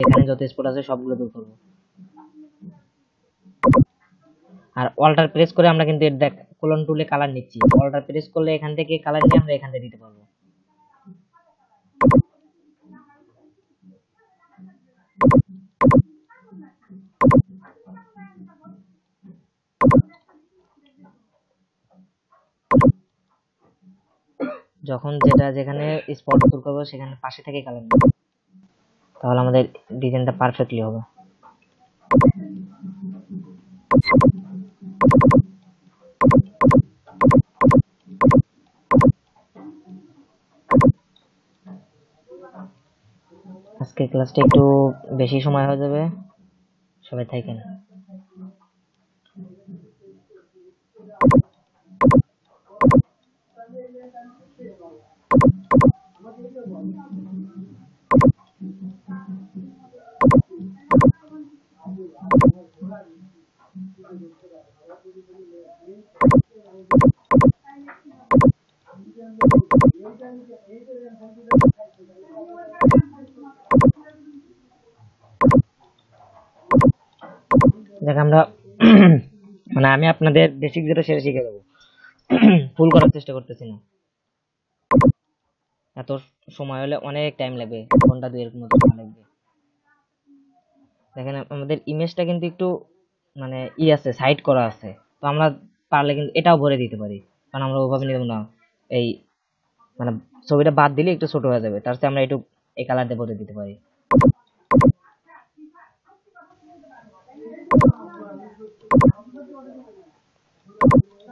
এখানে যত স্পট আছে সবগুলো দূর করব। আর অল্টার প্রেস করে আমরা কিন্তু এর দেখ কোলন টুলে কালার নিচ্ছি। অল্টার প্রেস করলে এখান থেকে কালার নিয়ে আমরা এখান থেকে দিতে পারব। যখন যেটা যেখানে স্পট দূর করব, সেখানে পাশে থেকে কালার নেব। তাহলে আমাদের ডিজাইনটা পারফেক্টলি হবে। আজকের ক্লাসটা একটু বেশি সময় হয়ে যাবে। সবাই থাকেন। দেখ আমরা মানে আমি আপনাদের বেসিক যেটা সেটা শিখে দেবো। ফুল করার চেষ্টা করতেছি না। এত সময় হলে অনেক টাইম লাগবে, ঘণ্টা দুয়ের মতো লাগবে। দেখেন আমাদের ইমেজটা কিন্তু একটু মানে ই আছে সাইড করা আছে। তো আমরা পারলে কিন্তু এটাও ভরে দিতে পারি। কারণ আমরা ওভাবে নিব না। এই মানে ছবিটা বাদ দিলে একটু ছোট হয়ে যাবে। তার সাথে আমরা একটু এই কালার দিয়ে ভরে দিতে পারি।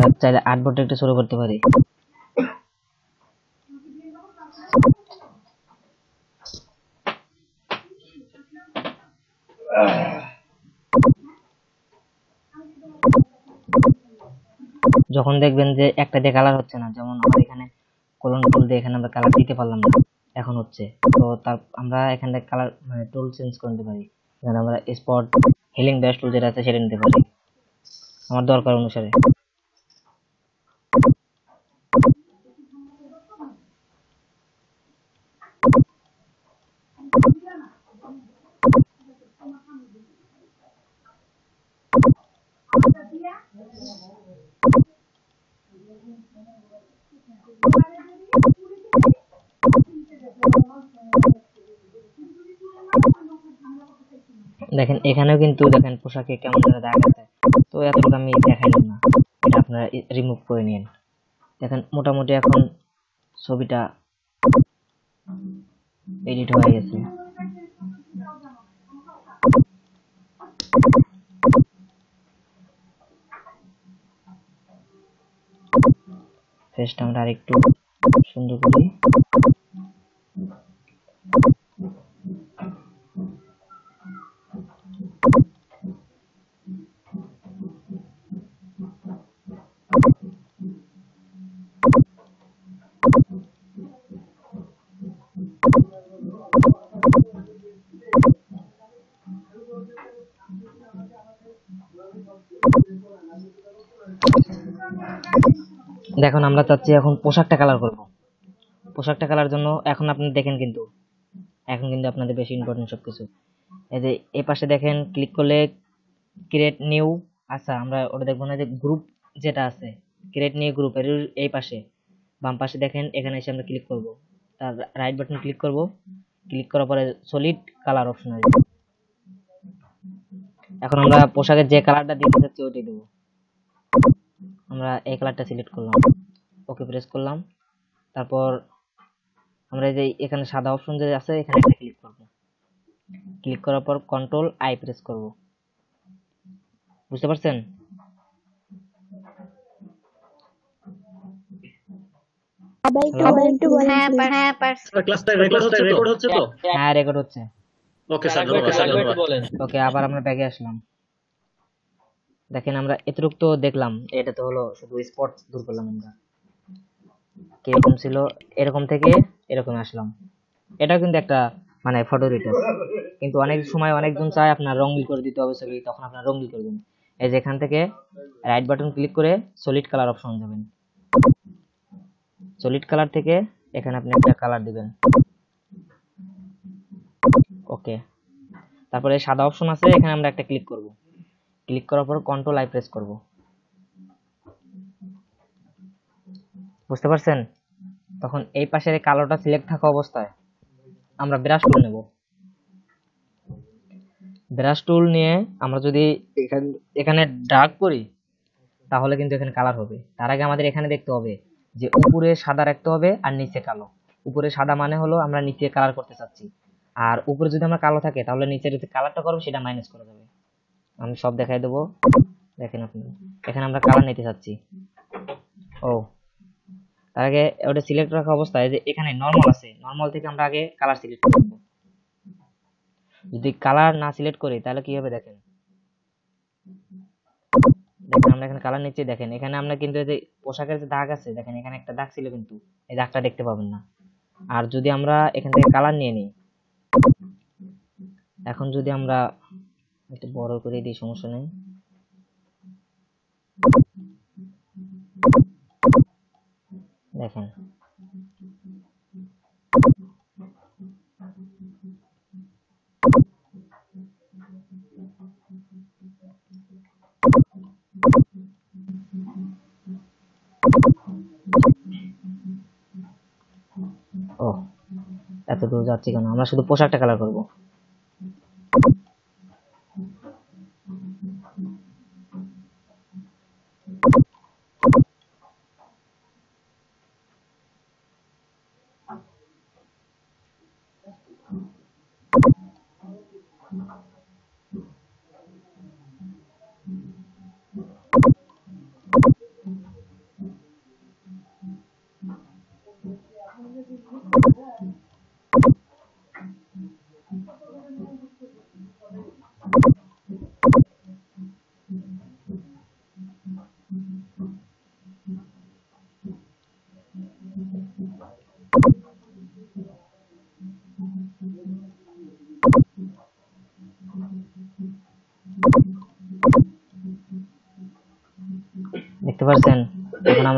আমরা চাইলে বোর্ডটা একটু শুরু করতে পারি। যখন দেখবেন যে একটা দিয়ে কালার হচ্ছে না, যেমন আমার এখানে কোলন টুল দিয়ে এখানে আমরা কালার দিতে পারলাম না, এখন হচ্ছে। তো তার, আমরা এখান কালার মানে টুল চেঞ্জ করে নিতে পারি। আমরা স্পট হিলিং ব্যাশ টুল যেটা আছে সেটা নিতে পারি। আমার দরকার অনুসারে। দেখেন, এখানেও কিন্তু দেখেন পোশাকে কেমন করে দাগ তো এতটুকু আমি দেখাইলাম না। এটা আপনারা রিমুভ করে নিন দেখেন, মোটামুটি এখন ছবিটা এডিট হয়ে গেছে। ফেসটা আমরা আরেকটু সুন্দর করি দেখুন, আমরা চাচ্ছি এখন পোশাকটা কালার করব। পোশাকটা কালার জন্য এখন আপনি দেখেন কিন্তু, এখন কিন্তু আপনাদের বেশি ইম্পর্টেন্ট সব কিছু এই যে এই পাশে দেখেন ক্লিক করলে ক্রিয়েট নিউ আচ্ছা আমরা ওটা দেখব না যে গ্রুপ যেটা আছে ক্রিয়েট নিউ গ্রুপ এর এই পাশে। বাম পাশে দেখেন, এখানে এসে আমরা ক্লিক করব। তার রাইট বাটন ক্লিক করব। ক্লিক করার পরে সলিড কালার অপশন আসবে এখন আমরা পোশাকের যে কালারটা দিতে চাচ্ছি, ওইটাই দেবো। আমরা এই কালারটা সিলেক্ট করলাম। ওকে প্রেস করলাম। তারপর আমরা যে এখানে সাদা অপশন যে আছে এখানে একটা ক্লিক করব। ক্লিক করার পর কন্ট্রোল আই প্রেস করব। বুঝতে পারছেন? হ্যাঁ পার- হ্যাঁ পারছি। ক্লাসটা রেকর্ড হচ্ছে রেকর্ড হচ্ছে তো? হ্যাঁ রেকর্ড হচ্ছে। ওকে স্যার ধন্যবাদ স্যার ধন্যবাদ। ওকে আবার আমরা ব্যাগে আসলাম। দেখেন আমরা এতটুক তো দেখলাম, এটা তো হলো শুধু স্পট দূর করলাম আমরা। কীরকম ছিল, এরকম থেকে এরকম আসলাম। এটা কিন্তু একটা মানে ফটো রিটার্ন কিন্তু অনেক সময় অনেকজন চায় আপনার রং রঙিন করে দিতে হবে ছবি তখন আপনার রঙিন করবেন এই যে এখান থেকে রাইট বাটন ক্লিক করে সলিড কালার অপশন যাবেন সলিড কালার থেকে এখানে আপনি একটা কালার দিবেন। ওকে তারপরে সাদা অপশন আছে, এখানে আমরা একটা ক্লিক করব। ক্লিক করার পর কন্ট্রোল আই প্রেস করব। বুঝতে পারছেন? তখন এই পাশের কালোটা সিলেক্ট থাকা অবস্থায় আমরা ব্রাশ টুল নেব। ব্রাশ টুল নিয়ে আমরা যদি এখানে এখানে ডার্ক করি তাহলে কিন্তু এখানে কালার হবে। তার আগে আমাদের এখানে দেখতে হবে যে উপরে সাদা রাখতে হবে আর নিচে কালো। উপরে সাদা মানে হলো আমরা নিচে কালার করতে চাচ্ছি। আর উপরে যদি আমরা কালো থাকে তাহলে নিচে যদি কালারটা করব সেটা মাইনাস করা যাবে আমি সব দেখাই দেবো। দেখেন আপনি। এখানে আমরা কালার নিতে চাচ্ছি। ও। তার আগে ওটা সিলেক্ট রাখা অবস্থায় যে এখানে নর্মাল আছে। নর্মাল থেকে আমরা আগে কালার সিলেক্ট করব। যদি কালার না সিলেক্ট করি, তাহলে কি হবে দেখেন? দেখেন আমরা এখানে কালার নিচ্ছি। দেখেন, এখানে আমরা কিন্তু যে পোশাকের যে দাগ আছে, দেখেন এখানে একটা দাগ ছিল কিন্তু। এই দাগটা দেখতে পাবেন না। আর যদি আমরা এখান থেকে কালার নিয়ে নিই, এখন যদি আমরা একটু বড় করে দিই, সমস্যা নেই। দেখেন। ও এত দূর যাচ্ছি কেন? আমরা শুধু পোশাকটা কালার করব।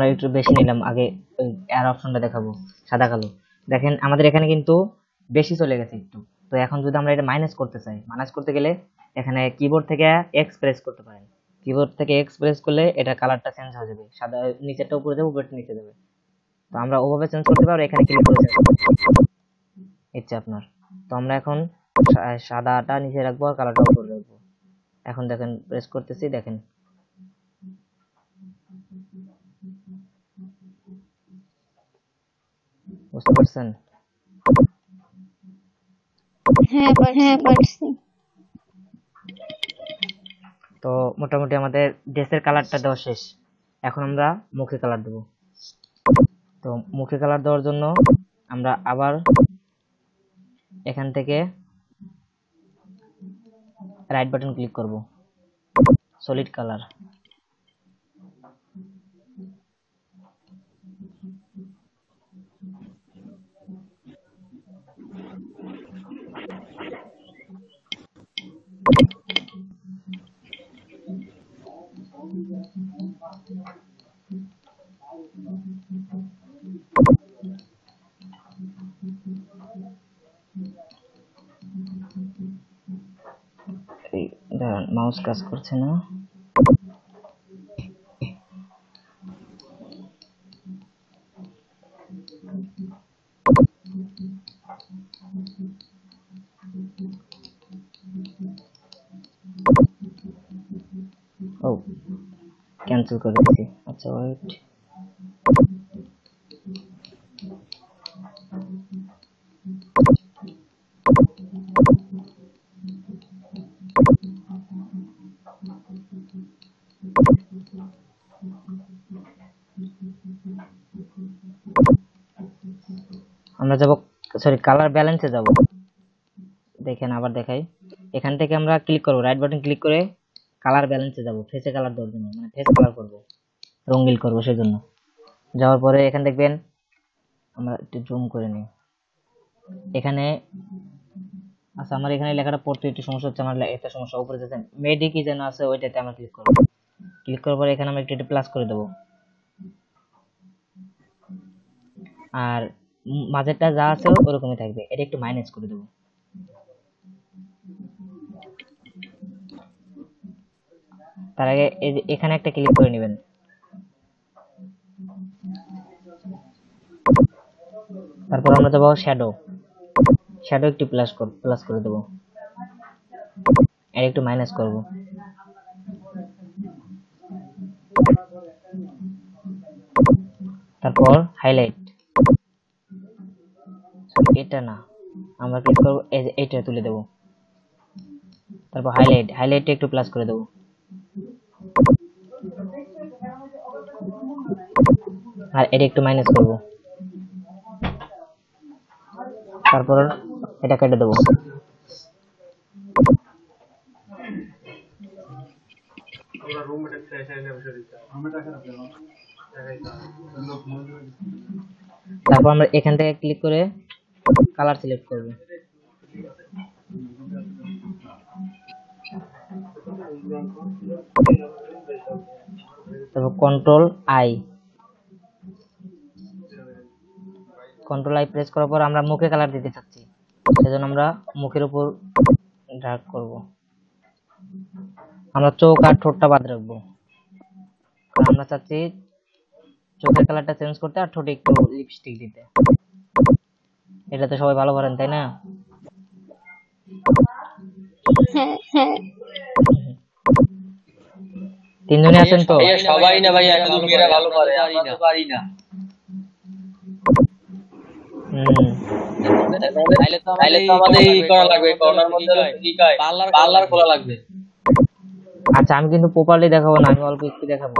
আমরা একটু বেশি নিলাম। আগে এর অপশনটা দেখাবো, সাদা কালো। দেখেন, আমাদের এখানে কিন্তু বেশি চলে গেছে একটু। তো এখন যদি আমরা এটা মাইনাস করতে চাই মাইনাস করতে গেলে এখানে কিবোর্ড থেকে এক্স প্রেস করতে পারেন। কিবোর্ড থেকে এক্স প্রেস করলে এটা কালারটা চেঞ্জ হয়ে যাবে। সাদা, নিচেরটা উপরে যাবে, উপরেরটা নিচে যাবে। তো আমরা ওভাবে চেঞ্জ করতে পারব, এখানে ক্লিক করে। ইচ্ছে আপনার। তো আমরা এখন সাদাটা নিচে রাখব আর কালারটা উপরে রাখব। এখন দেখেন প্রেস করতেছি, দেখেন। বুঝতে পারছেন হ্যাঁ হ্যাঁ পারছি। তো মোটামুটি আমাদের ড্রেসের কালারটা দেওয়া শেষ। এখন আমরা মুখে কালার দেব। তো মুখে কালার দেওয়ার জন্য আমরা আবার এখান থেকে রাইট বাটন ক্লিক করব। সলিড কালার এই মাউস কাজ করছে না। আচ্ছা আমরা যাব সরি কালার ব্যালেন্সে যাব। দেখেন, আবার দেখাই। এখান থেকে আমরা ক্লিক করব রাইট বাটন ক্লিক করে কালার ব্যালেন্সে যাব ফেসে কালার দেওয়ার জন্য মানে ফেস কালার করব। রঙিন করব সেজন্য। যাওয়ার পরে এখানে দেখবেন, আমরা একটু জুম করে নিই। এখানে আচ্ছা আমার এখানে লেখাটা পড়তে একটু সমস্যা হচ্ছে, আমার একটা সমস্যা, উপরে যেতে মেডি কি যেন আছে, ওইটাতে আমরা ক্লিক করব। ক্লিক করার পরে এখানে আমরা একটু প্লাস করে দেবো। আর মাঝেরটা যা আছে, ওরকমই থাকবে। এটা একটু মাইনাস করে দেবো। তার আগে এখানে একটা ক্লিক করে নেবেন। তারপর আমরা দেবো শ্যাডো শ্যাডো একটু প্লাস প্লাস করে দেবো। আর একটু মাইনাস করব। তারপর হাইলাইট এটা না, আমরা ক্লিক করব এইটা তুলে দেবো। তারপর হাইলাইট হাইলাইটটা একটু প্লাস করে দেবো। আর এটা একটু মাইনাস করব। তারপর এটা কেটে দেবো। তারপর আমরা এখান থেকে ক্লিক করে কালার সিলেক্ট করব। তারপর control I control I press করার পর আমরা মুখে কালার দিতে চাচ্ছি। সেজন্য আমরা মুখের উপর ড্রাগ করব। আমরা চোখ আর ঠোঁটটা বাদ রাখব। আমরা চাচ্ছি চোখের কালারটা চেঞ্জ করতে আর ঠোঁটে একটু লিপস্টিক দিতে। এটা তো সবাই ভালো পারেন তাই না? তিনজনই আছেন তো? সবাই না মেয়েরা ভালো পারি না। হুম তো আমাদের এই করা লাগবে করোনার মধ্যে কি কয় পার্লার পার্লার খোলা লাগবে আচ্ছা আমি কিন্তু প্রপারলি দেখাবো না আমি অল্প একটু দেখাবো।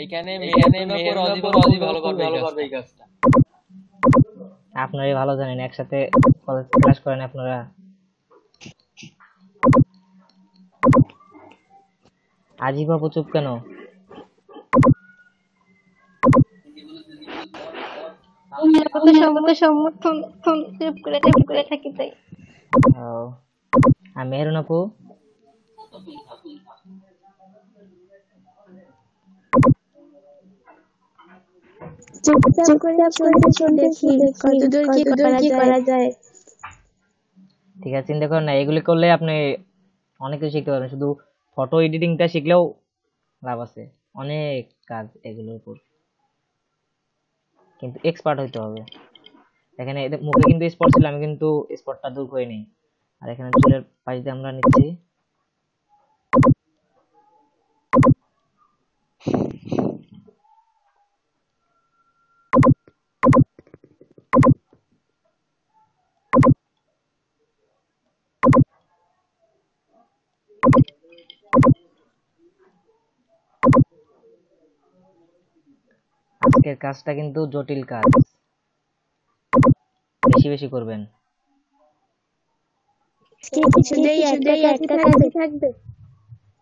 এইখানে এইখানে মেহের অজিব অজিব ভালো করবে ভালো করবে এই কাজটা। আপনারাই ভালো জানেন একসাথে কলেজ ক্লাস করেন আপনারা। আজি বাবু চুপ কেন? সমর্থন করে থাকি তাই। আর মেহরুন আপু। যায়? ঠিক আছে চিন্তা করেন না এগুলি করলে আপনি অনেক কিছু শিখতে পারবেন শুধু ফটো এডিটিংটা শিখলেও লাভ আছে অনেক কাজ এগুলোর উপর। কিন্তু এক্সপার্ট হইতে হবে। এখানে মুখে কিন্তু স্পট ছিল, আমি কিন্তু স্পটটা দূর করে আর এখানে চুলের পাশ দিয়ে আমরা নিচ্ছি। আজকের কাজটা কিন্তু জটিল কাজ। বেশি বেশি করবেন।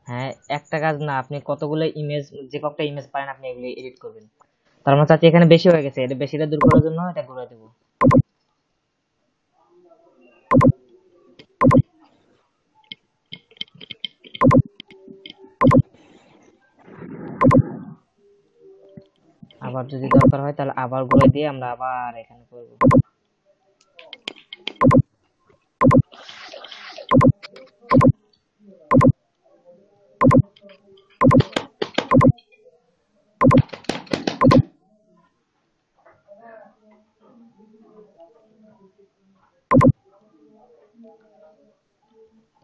হ্যাঁ একটা কাজ না আপনি কতগুলো ইমেজ যে কয়েকটা ইমেজ পারেন আপনি এগুলো এডিট করবেন। তার মানে চাচি এখানে বেশি হয়ে গেছে এটা বেশিটা দূর করার জন্য এটা ঘুরে দেবো। আবার যদি দরকার হয় তাহলে আবারগুলো দিয়ে আমরা আবার এখানে করব।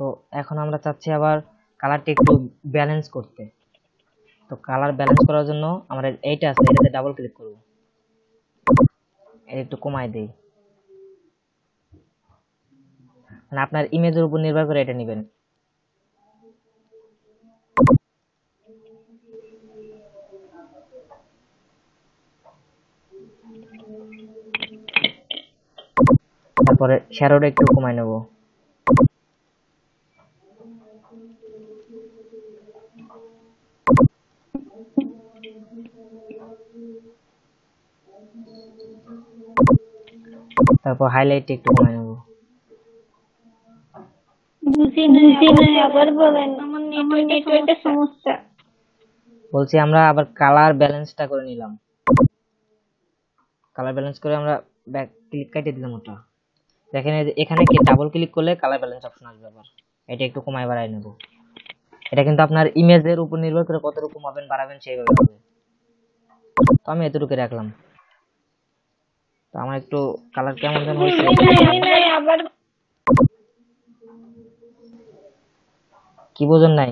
তো এখন আমরা চাচ্ছি আবার কালারটি একটু ব্যালেন্স করতে। তো কালার ব্যালেন্স করার জন্য আমরা এইটা আছে, এটাতে ডাবল ক্লিক করব। এটা একটু কমাই দেই। মানে আপনার ইমেজের উপর নির্ভর করে এটা নেবেন। তারপরে শ্যাডোটা একটু কমাই নেব। তারপর হাইলাইট একটু কমাই নেব। বলছি আমরা আবার কালার ব্যালেন্সটা করে নিলাম। কালার ব্যালেন্স করে আমরা ব্যাক ক্লিক কাটে দিলাম ওটা। দেখেন এই যে এখানে কি ডাবল ক্লিক করলে কালার ব্যালেন্স অপশন আসবে আবার। এটা একটু কমায় বাড়ায় নেব। এটা কিন্তু আপনার ইমেজের উপর নির্ভর করে কতটুকু কমাবেন বাড়াবেন সেইভাবে হবে। তো আমি এতটুকু রাখলাম। তো আমার একটু কালার কেমন যেন হয়েছে। কি বোঝেন নাই?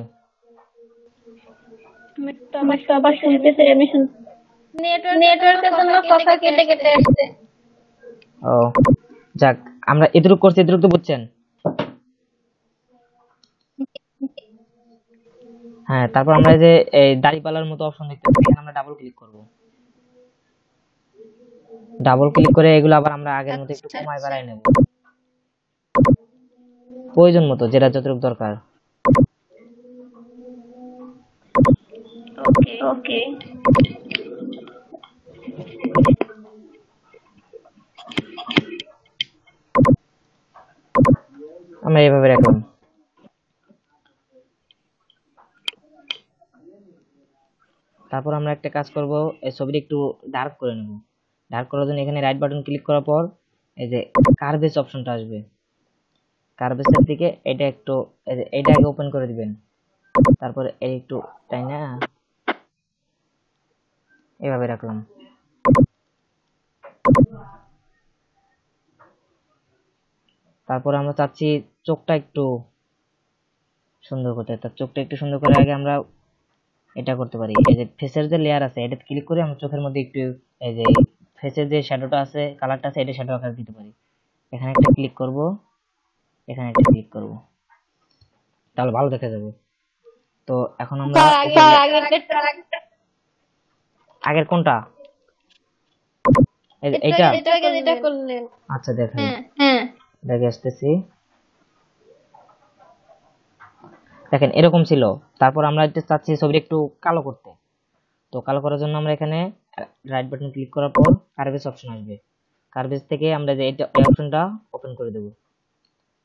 ও যাক আমরা এতটুকু করছি এতটুকু তো বুঝছেন। হ্যাঁ তারপর আমরা এই যে এই দাড়িপাল্লার মতো অপশন দেখতে পাচ্ছি আমরা ডাবল ক্লিক করব। ডাবল ক্লিক করে এগুলো আবার আমরা আগের মতো একটু কমায় বাড়ায় নেব। প্রয়োজন মতো যেটা যতটুকু দরকার। ওকে ওকে আমরা এইভাবে রাখলাম। তারপর আমরা একটা কাজ করব এই ছবিটা একটু ডার্ক করে নেব। ডার্ক করার জন্য এখানে রাইট বাটন ক্লিক করার পর এই যে কার্ভেজ অপশনটা আসবে। কার্ভেজের দিকে এটা একটু, এই যে এটা আগে ওপেন করে দিবেন। তারপর এই একটু, তাই না? এভাবে রাখলাম। তারপর আমরা চাচ্ছি চোখটা একটু সুন্দর করতে। তার চোখটা একটু সুন্দর করে আগে আমরা এটা করতে পারি। এই যে ফেসের যে লেয়ার আছে, এটা ক্লিক করে আমরা চোখের মধ্যে একটু এই যে ফেসের যে শ্যাডোটা আছে কালারটা আছে এটা শ্যাডো আকার দিতে পারি। এখানে একটা ক্লিক করব এখানে একটা ক্লিক করব। তাহলে ভালো দেখা যাবে। তো এখন আমরা আগের কোনটা? যেটা করলেন। আচ্ছা দেখেন। হ্যাঁ দেখে আসতেছি। দেখেন এরকম ছিল। তারপর আমরা চাচ্ছি ছবিটা একটু কালো করতে। তো কালো করার জন্য আমরা এখানে রাইট বাটন ক্লিক করার পর কার্ভেজ অপশন আসবে। কার্ভেজ থেকে আমরা যে এটা এই অপশনটা ওপেন করে দেব।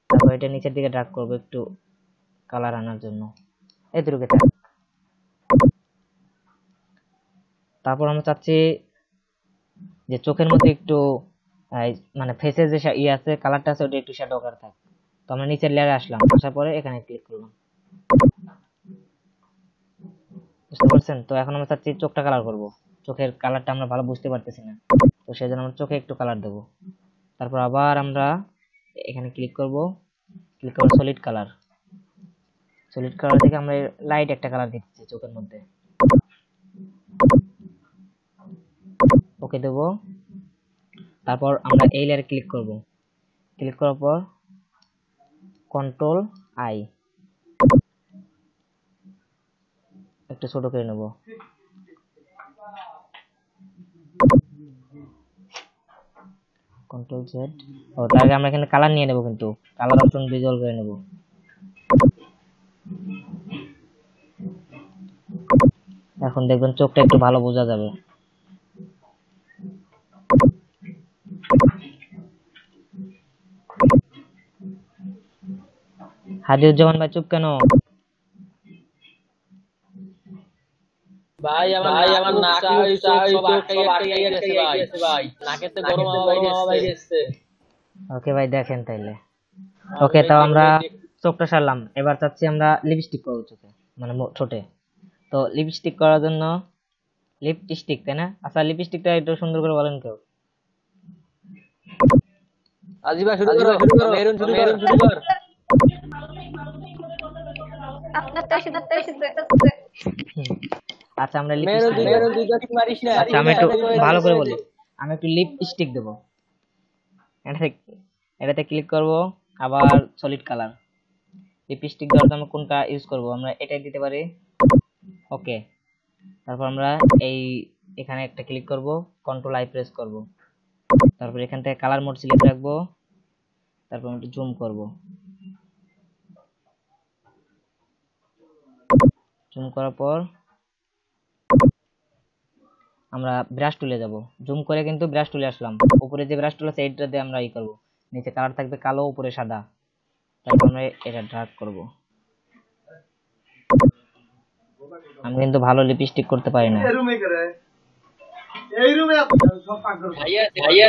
তারপর এটা নিচের দিকে ড্রাগ করব একটু কালার আনার জন্য। এতটুকু থাক তারপর আমরা চাচ্ছি যে চোখের মধ্যে একটু মানে ফেসের যে ইয়ে আছে কালারটা আছে, ওটা একটু শ্যাডো আকার থাক। তো আমরা নিচের লেয়ারে আসলাম, আসার পরে এখানে ক্লিক করলাম। বুঝতে পারছেন? তো এখন আমরা চাচ্ছি চোখটা কালার করব। চোখের কালারটা আমরা ভালো বুঝতে পারতেছি না। তো সেই জন্য আমরা চোখে একটু কালার দেবো। তারপর আবার আমরা এখানে ক্লিক করব। ক্লিক করব সলিড কালার সলিড কালার থেকে আমরা লাইট একটা কালার দিচ্ছি চোখের মধ্যে। ওকে দেবো। তারপর আমরা এই লেয়ারে ক্লিক করব। ক্লিক করার পর কন্ট্রোল আই একটু ছোট করে নেব। কন্ট্রোল জেড ও তার আগে আমরা এখানে কালার নিয়ে নেব কিন্তু। কালার অপশন ভিজুয়াল করে নেব। এখন দেখবেন চোখটা একটু ভালো বোঝা যাবে। হাজির হাদিউজ্জামান ভাই, চুপ কেন? ভাই আমার নাক মুখ সব আটকে আটকে গেছে ভাই। ভাই। নাকেতে গরম হাওয়া বাইরে এসেছে ওকে ভাই দেখেন তাইলে। ওকে তাও আমরা চোখটা সারলাম। এবার চাচ্ছি আমরা লিপস্টিক করব চোখে মানে ঠোঁটে। তো লিপস্টিক করার জন্য লিপস্টিক তাই না? আচ্ছা লিপস্টিকটা একটু সুন্দর করে বলেন কেউ। আজিবা শুরু করো মেরুন শুরু করো। শুরু কর। আপনার তো হুম। আচ্ছা আমরা আচ্ছা আমি একটু ভালো করে বলি। আমি একটু লিপস্টিক দেবো। এটাতে এটাতে ক্লিক করব আবার সলিড কালার লিপস্টিক দেওয়ার জন্য কোনটা ইউজ করব? আমরা এটাই দিতে পারি। ওকে তারপর আমরা এই এখানে একটা ক্লিক করব কন্ট্রোল আই প্রেস করব। তারপর এখান থেকে কালার মোড সিলেক্ট রাখব। তারপর জুম করব। জুম করার পর আমরা ব্রাশ টুলে যাব। জুম করে কিন্তু ব্রাশ টুলে আসলাম। উপরে যে ব্রাশ টুল আছে এইটা দিয়ে আমরা ই করব। নিচে কালার থাকবে কালো উপরে সাদা। তারপর আমরা এটা ড্রাগ করব। আমি কিন্তু ভালো লিপস্টিক করতে পারি না। ভাইয়া ভাইয়া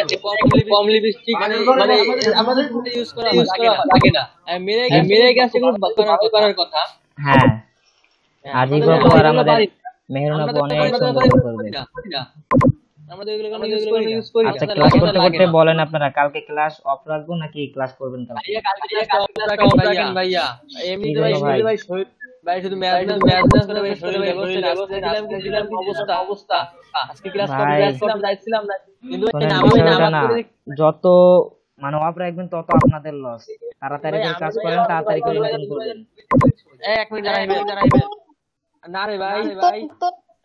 কম লিপস্টিক মানে মানে আমাদের ইউজ করা ইউজ করা লাগে না। মেরে মেরে গেছে কোনো করার করার কথা। হ্যাঁ। আপু আর আমাদের মেহরুন আমরা আপু অনেক সুন্দর করবে। আচ্ছা ক্লাস করতে করতে বলেন আপনারা কালকে ক্লাস অফ রাখব নাকি ক্লাস করবেন ভাই শুধু ম্যাচ ম্যাচ করে ভাই শরীর অবস্থা অবস্থা। আজকে ক্লাস করতে যাচ্ছিলাম না। কিন্তু যত মানে অফ রাখবেন তত আপনাদের লস তাড়াতাড়ি করে কাজ করেন তাড়াতাড়ি করে নতুন করবেন। এক মিনিট দাঁড়াইবেন দাঁড়াইবেন না রে ভাই ভাই।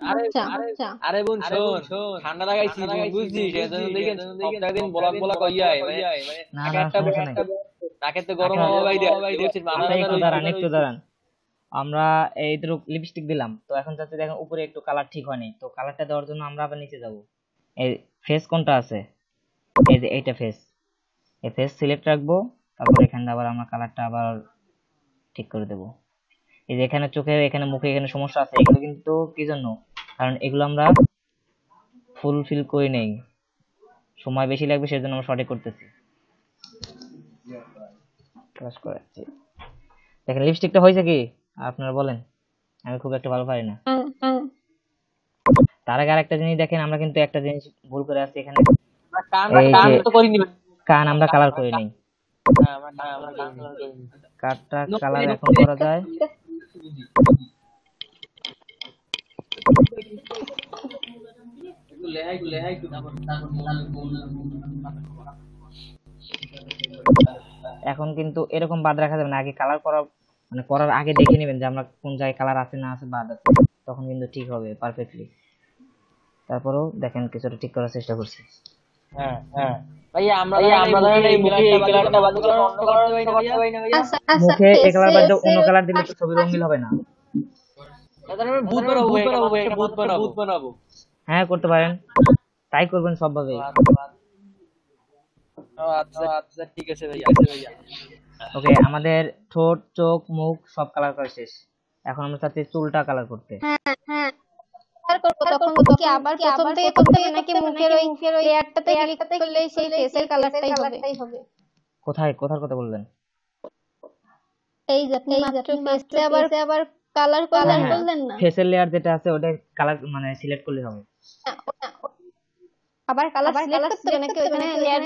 আরে আচ্ছা আরে আচ্ছা। বোন শোন। ঠান্ডা লাগাইছি বুঝছিস? এজন্য দেখেন সপ্তাহ দিন বলাক কইয়াই মানে না একটা সমস্যা তো গরম হাওয়া বাইরে আচ্ছা একটু দাঁড়ান একটু দাঁড়ান। আমরা এইটুকু লিপস্টিক দিলাম। তো এখন যাচ্ছে দেখেন উপরে একটু কালার ঠিক হয়নি। তো কালারটা দেওয়ার জন্য আমরা আবার নিচে যাব। এই ফেস কোনটা আছে? এই যে এইটা ফেস এই ফেস সিলেক্ট রাখব। তারপর এখানে আবার আমরা কালারটা আবার ঠিক করে দেব। এই যে এখানে চোখে এখানে মুখে এখানে সমস্যা আছে এগুলো কিন্তু কি জন্য? কারণ এগুলো আমরা ফুলফিল করি নেই। সময় বেশি লাগবে সেজন্য আমরা সঠিক করতেছি। ক্লাস করাচ্ছি। দেখেন লিপস্টিকটা হয়েছে কি? আপনারা বলেন আমি খুব একটা ভালো পারি না। হ্যাঁ, হ্যাঁ। তার আগে আরেকটা জিনিস দেখেন আমরা কিন্তু একটা জিনিস ভুল করে আছি এখানে। কান আমরা কালার করি নেই। হ্যাঁ করিনি কারটা কালার এখন করা যায়। এখন কিন্তু এরকম বাদ রাখা যাবে না। আগে কালার করা মানে করার আগে দেখে নেবেন যে আমরা কোন জায়গায় কালার আছে না আছে বাদ আছে। তখন কিন্তু ঠিক হবে পারফেক্টলি তারপরেও দেখেন কিছুটা ঠিক করার চেষ্টা করছি। হ্যাঁ হ্যাঁ। ভাইয়া আমরা আমরা এই মুখে এই কালারটা বাদ করে অন্য কালার করতে না ভাইয়া? আচ্ছা আচ্ছা মুখে এই কালার বাদ দিয়ে অন্য কালার দিলে তো ছবি রঙিন হবে না। তাহলে আমরা ভূত বানাবো ভূত বানাবো একটা ভূত বানাবো ভূত বানাবো। হ্যাঁ করতে পারেন। তাই করবেন সব ভাবে আচ্ছা ঠিক আছে ভাইয়া আচ্ছা ওকে আমাদের ঠোঁট চোখ মুখ সব কালার করা শেষ। এখন আমরা চাচ্ছি চুলটা কালার করতে। হ্যাঁ হ্যাঁ। করব তখন কি আবার প্রথম থেকে করতে হবে নাকি মুখের ওই লেয়ারটাতে ক্লিক করলেই সেই ফেসের কালারটাই হবে। কোথায় কোথার কথা বলবেন এই যে আপনি মাত্র ফেসে আবার আবার কালার কালার করলেন না। ফেসের লেয়ার যেটা আছে ওটা কালার মানে সিলেক্ট করলে হবে। আবার কালার সিলেক্ট করতে হবে নাকি ওখানে লেয়ার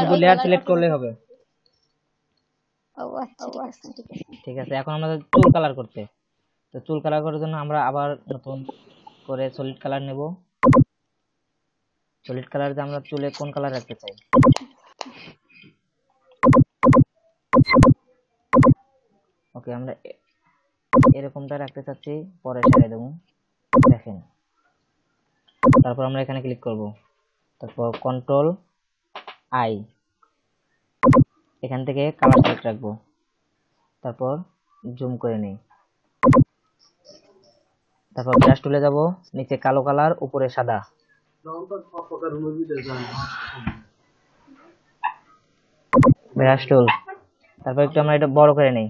শুধু লেয়ার সিলেক্ট করলে হবে। আচ্ছা ঠিক আছে ঠিক আছে। এখন আমাদের চুল কালার করতে। তো চুল কালার করার জন্য আমরা আবার নতুন করে সলিড কালার নেব। সলিড কালার আমরা চুলে কোন কালার রাখতে চাই? ওকে আমরা এরকমটা রাখতে চাচ্ছি, পরে ছেড়ে দেবো। দেখেন। তারপর আমরা এখানে ক্লিক করব। তারপর কন্ট্রোল আই এখান থেকে কালার সিলেক্ট রাখব। তারপর জুম করে নেই। তারপর ব্রাশ তুলে যাব নিচে কালো কালার উপরে সাদা। ব্রাশ টুল তারপর একটু আমরা এটা বড় করে নেই।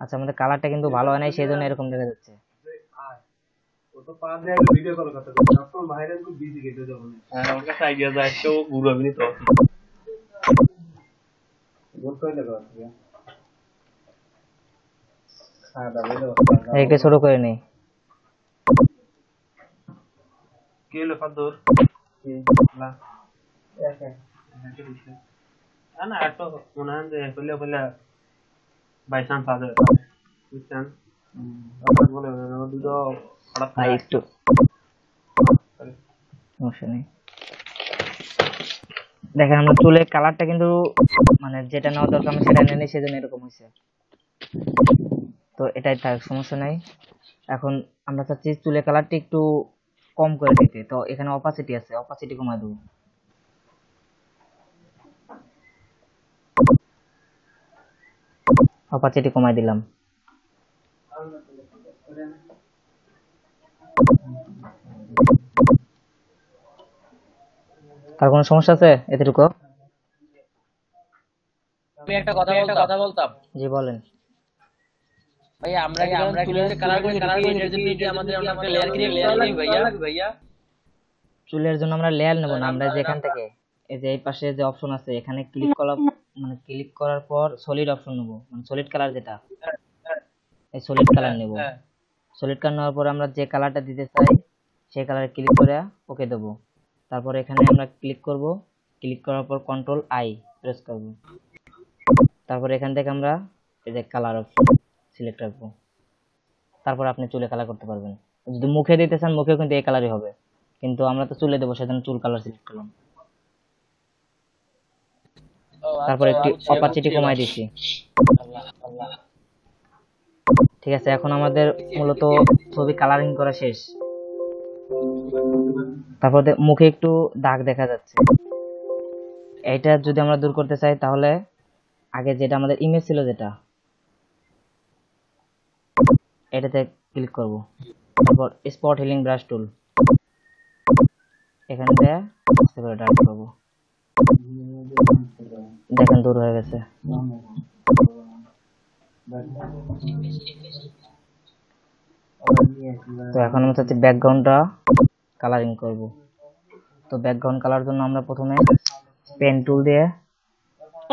আচ্ছা আমাদের কালারটা কিন্তু ভালো হয় নাই সেই জন্য এরকম দেখা যাচ্ছে। হ্যাঁ আমার কাছে আইডিয়া যায় কেউ ঘুরাবি তো। একটু ছোট করে নেই। কি হলো ফাদুর না। না এত মনে হয় যে হইলে হইলে বাই চান্স আছে। বুঝছেন? বলে দুটো হঠাৎ একটু। সমস্যা নেই। দেখেন আমরা চুলের কালারটা কিন্তু মানে যেটা নেওয়া দরকার আমি সেটা নিয়ে নিই সেজন্য এরকম হয়েছে তো এটাই থাক সমস্যা নাই। এখন আমরা চাচ্ছি চুলের কালারটা একটু কম করে দিতে তো এখানে অপাসিটি আছে অপাসিটি কমায় দেবো। অপাসিটি কমায় দিলাম। আর কোনো সমস্যা আছে এতটুকু? আমি একটা কথা বলতাম কথা বলতাম। জি বলেন। ভাই আমরা আমরা চুলের কালার করি কালার করি এর জন্য কি আমাদের অন্য লেয়ার কিনে লেয়ার লাগবে ভাইয়া। ভাইয়া। চুলের জন্য আমরা লেয়ার নেব না আমরা যেখান থেকে এই যে এই পাশে যে অপশন আছে এখানে ক্লিক করা মানে ক্লিক করার পর সলিড অপশন নেব। মানে সলিড কালার যেটা। এই সলিড কালার নেব। হ্যাঁ। সলিড কালার নেওয়ার পর আমরা যে কালারটা দিতে চাই সেই কালারে ক্লিক করে ওকে দেবো। তারপর এখানে আমরা ক্লিক করব। ক্লিক করার পর কন্ট্রোল আই প্রেস করব। তারপর এখান থেকে আমরা এই যে কালার অপশন সিলেক্ট রাখব তারপর আপনি চুলে কালার করতে পারবেন। যদি মুখে দিতে চান মুখেও কিন্তু এই কালারই হবে। কিন্তু আমরা তো চুলে দেবো সেজন্য চুল কালার সিলেক্ট করলাম। তারপর আচ্ছা, একটি আচ্ছা, অপারচুনিটি বুঝছি কমাই আল্লাহ। ঠিক আছে এখন আমাদের মূলত ছবি কালারিং করা শেষ। তারপর মুখে একটু দাগ দেখা যাচ্ছে। এটা যদি আমরা দূর করতে চাই তাহলে আগে যেটা আমাদের ইমেজ ছিল যেটা। এটাতে ক্লিক করব। তারপর স্পট হিলিং ব্রাশ টুল এখানে দিয়ে আস্তে করে করব। দেখেন, দূর হয়ে গেছে। তো এখন আমরা চাচ্ছি ব্যাকগ্রাউন্ডটা কালারিং করব। তো ব্যাকগ্রাউন্ড কালার জন্য আমরা প্রথমে পেন টুল দিয়ে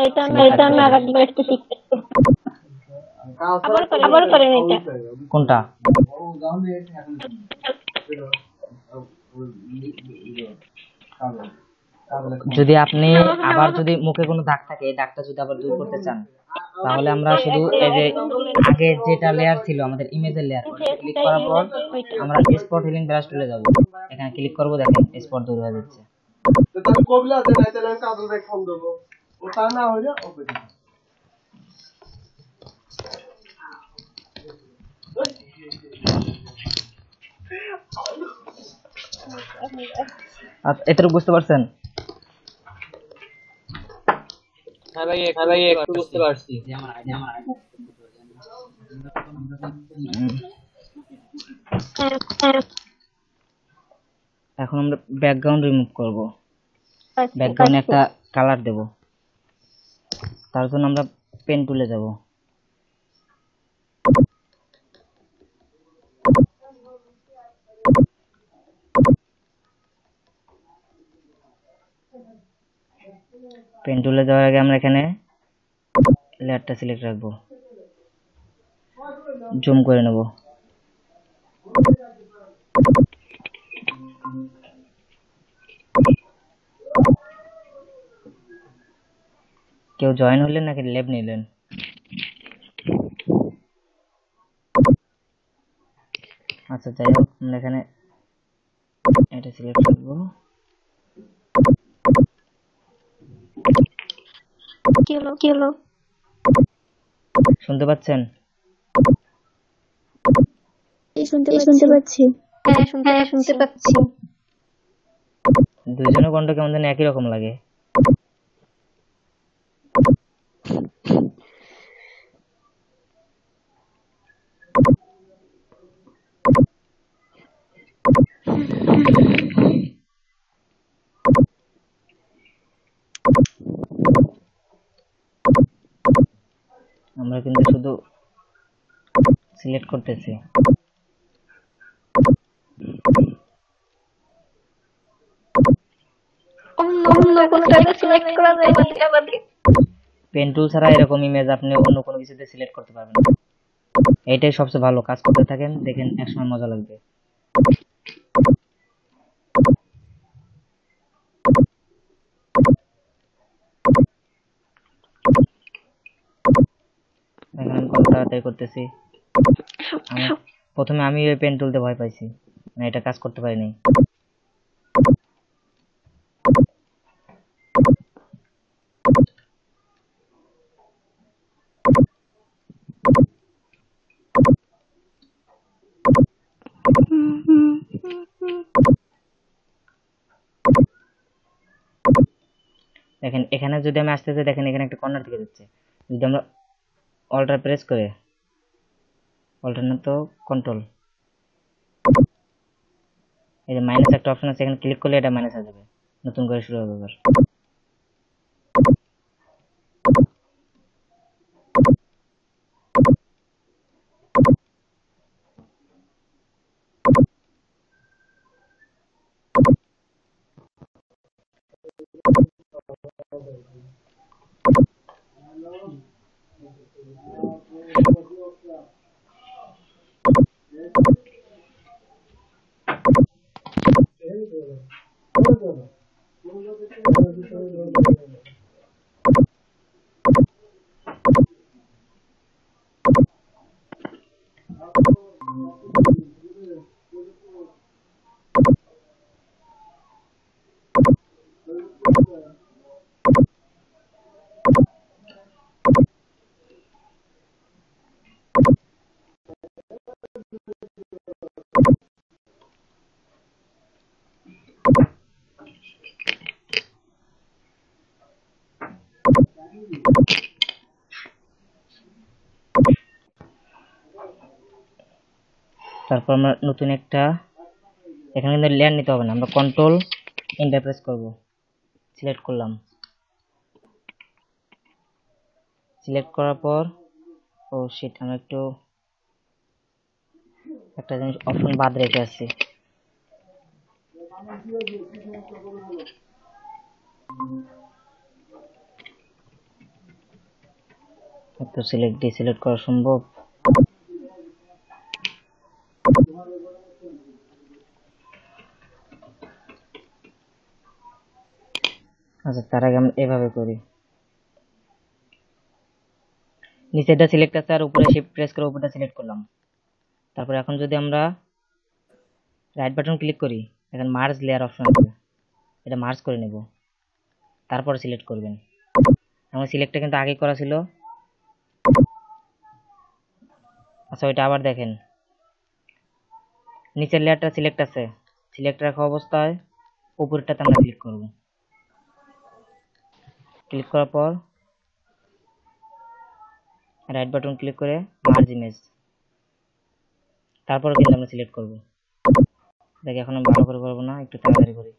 এটা আমি এটা আমি আরেকবার একটু শিখতে আবার করেন এটা কোনটা? যদি আপনি আবার যদি মুখে কোনো দাগ থাকে এই দাগটা যদি আবার দূর করতে চান তাহলে আমরা শুধু এই যে আগে যেটা লেয়ার ছিল আমাদের ইমেজের লেয়ার ক্লিক করার পর আমরা স্পট হিলিং ব্রাশ টুলে যাব। এখানে ক্লিক করব দেখেন স্পট দূর হয়ে যাচ্ছে। তুমি কবিলা আছে না তাহলে আমি কাজল দেখ ফোন দেবো। ওটা না হইলে ওকে এতটুকু বুঝতে পারছেন? হ্যাঁ ভাই হ্যাঁ ভাই একটু বুঝতে পারছি। এখন আমরা ব্যাকগ্রাউন্ড রিমুভ করব। ব্যাকগ্রাউন্ডে একটা কালার দেব। তার জন্য আমরা পেন টুলে যাব। পেন টুলে যাওয়ার আগে আমরা এখানে লেয়ারটা সিলেক্ট রাখব। জুম করে নেব। কেউ জয়েন হলেন নাকি লেব নিলেন? আচ্ছা যাই হোক, আমরা এখানে এটা সিলেক্ট করব কি হলো? কি হলো? শুনতে পাচ্ছেন? শুনতে শুনতে পাচ্ছি। হ্যাঁ শুনতে হ্যাঁ পাচ্ছি। দুইজনের কণ্ঠ কেমন যেন একই রকম লাগে। আমরা কিন্তু শুধু সিলেক্ট করতেছি। পেন টুল ছাড়া এরকম ইমেজ আপনি অন্য কোনো কিছুতে সিলেক্ট করতে পারবেন না। এইটাই সবচেয়ে ভালো, কাজ করতে থাকেন, দেখেন একসময় মজা লাগবে। তাড়াতাড়ি করতেছি। প্রথমে আমি ওই পেন তুলতে ভয় পাইছি। মানে এটা কাজ করতে পারিনি। দেখেন, এখানে যদি আমি আসতে চাই দেখেন এখানে একটা কর্নার থেকে যাচ্ছে। যদি আমরা অল্টার প্রেস করে। অল্টার না তো কন্ট্রোল এই যে মাইনাস একটা অপশন আছে, এখানে ক্লিক করলে এটা মাইনাস হয়ে যাবে। নতুন করে শুরু হবে আবার 떨어져라. 떨어져라. তারপর আমরা নতুন একটা, এখানে কিন্তু লেয়ার নিতে হবে না, আমরা কন্ট্রোল এন্টার প্রেস করব। সিলেক্ট করলাম। সিলেক্ট করার পর, ও শিট আমরা একটু একটা জিনিস অপশন বাদ রেখে আসছি। একটু সিলেক্ট ডিসিলেক্ট করা সম্ভব। আচ্ছা তার আগে আমরা এভাবে করি। নিচেরটা সিলেক্ট আছে আর উপরে শিফট প্রেস করে উপরটা সিলেক্ট করলাম। তারপর এখন যদি আমরা রাইট বাটন ক্লিক করি এখন মার্জ লেয়ার অপশন আছে। এটা মার্জ করে নেব। তারপর সিলেক্ট করবেন। আমার সিলেক্টটা কিন্তু আগে করা ছিল। আচ্ছা ওইটা আবার দেখেন। নিচের লেয়ারটা সিলেক্ট আছে। সিলেক্ট রাখা অবস্থায় উপরেরটাতে আমরা ক্লিক করব। ক্লিক করার পর রাইট বাটন ক্লিক করে মার্জ ইমেজ তারপর কিন্তু আমরা সিলেক্ট করব। দেখি, এখন আমি ভালো করে করব না, একটু তাড়াতাড়ি করি।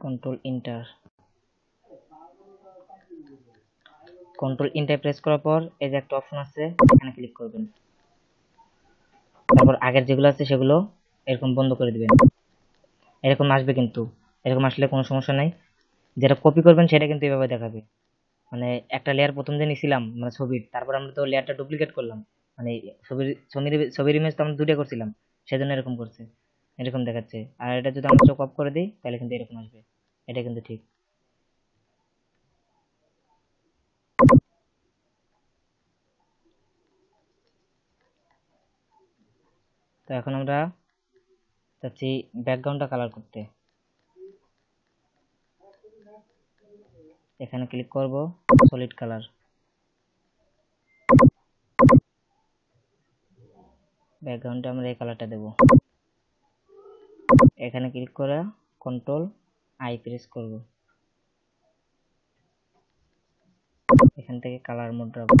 Control enter control enter press করার পর এই যে একটা অপশন আছে, এখানে ক্লিক করবেন। তারপর আগের যেগুলো আছে সেগুলো এরকম বন্ধ করে দিবেন। এরকম আসবে কিন্তু। এরকম আসলে কোনো সমস্যা নাই। যেটা কপি করবেন সেটা কিন্তু এভাবে দেখাবে। মানে একটা লেয়ার প্রথম যে নিছিলাম মানে ছবির, তারপর আমরা তো লেয়ারটা ডুপ্লিকেট করলাম। মানে ছবির ছবির ছবির ইমেজ তো আমরা দুটো করছিলাম, সেজন্য এরকম করছে, এরকম দেখাচ্ছে। আর এটা যদি আমরা চোখ অফ করে দিই, তাহলে কিন্তু এরকম আসবে। এটা কিন্তু ঠিক। তো এখন আমরা চাচ্ছি ব্যাকগ্রাউন্ডটা কালার করতে। এখানে ক্লিক করব সলিড কালার ব্যাকগ্রাউন্ডে আমরা এই কালারটা দেব। এখানে ক্লিক করে কন্ট্রোল আই প্রেস করব। এখান থেকে কালার মোড রাখব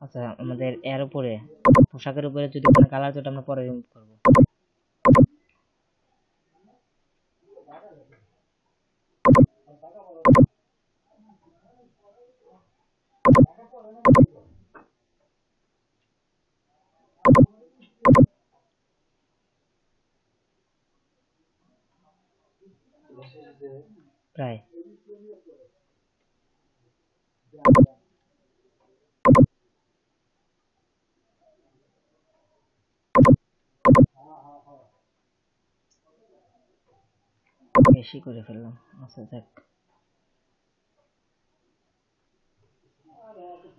আচ্ছা আমাদের এর উপরে পোশাকের উপরে যদি কোনো কালার ওটা আমরা পরে করব। বেশি করে ফেললাম। আচ্ছা যাক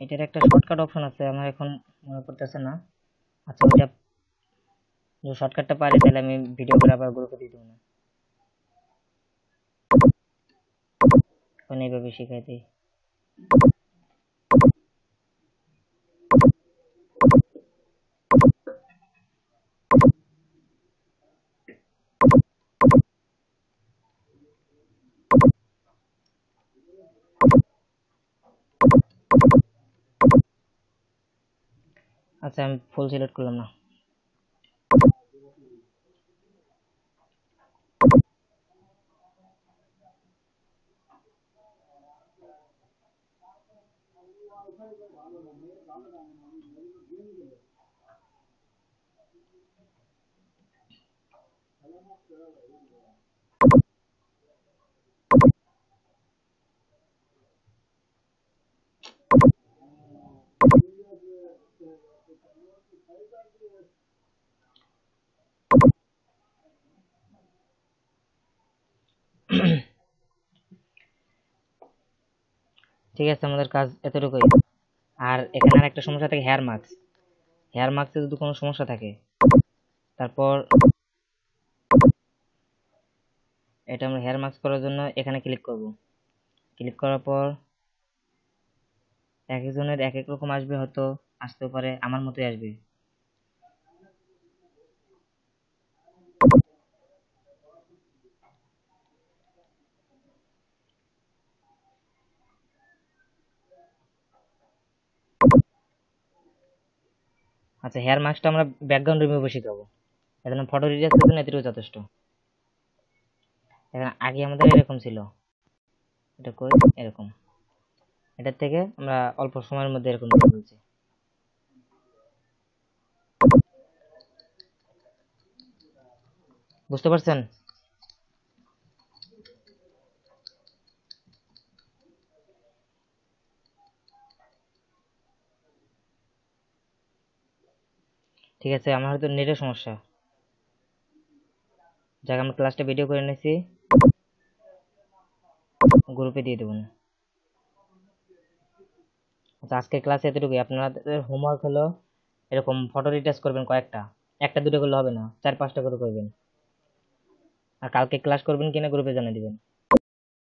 এটার একটা শর্টকাট অপশন আছে, আমার এখন মনে পড়তেছে না। আচ্ছা ওইটা যদি শর্টকাটটা পারি, তাহলে আমি ভিডিও করে আবার গ্রুপে দিয়ে দেবো না। এখন এইভাবে শিখাই দিই। আচ্ছা আমি ফুল সিলেক্ট করলাম না। ঠিক আছে, আমাদের কাজ এতটুকুই। আর এখানে আর একটা সমস্যা থাকে হেয়ার মার্কস হেয়ার মার্কসে যদি কোনো সমস্যা থাকে, তারপর এটা আমরা হেয়ার মাস্ক করার জন্য এখানে ক্লিক করব। ক্লিক করার পর এক একজনের এক এক রকম আসবে, হয়তো আসতেও পারে, আমার মতোই আসবে। আচ্ছা হেয়ার মাস্কটা আমরা ব্যাকগ্রাউন্ড রিমুভে শিখাবো এখানে ফটো রিডার করবেন এটিও যথেষ্ট। এখানে আগে আমাদের এরকম ছিল। এটা করে এরকম। এটার থেকে আমরা অল্প সময়ের মধ্যে এরকম করে বুঝতে পারছেন? ঠিক আছে? আমার হয়তো নেটের সমস্যা। যাক, আমরা ক্লাসটা ভিডিও করে নিয়েছি গ্রুপে দিয়ে দেবো না। আচ্ছা আজকের ক্লাস এতটুকুই। আপনাদের হোমওয়ার্ক হলো এরকম ফটো রিটাচ করবেন কয়েকটা। একটা, দুটো করলে হবে না। চার, পাঁচটা করে করবেন। আর কালকে ক্লাস করবেন কিনা গ্রুপে জানিয়ে দিবেন।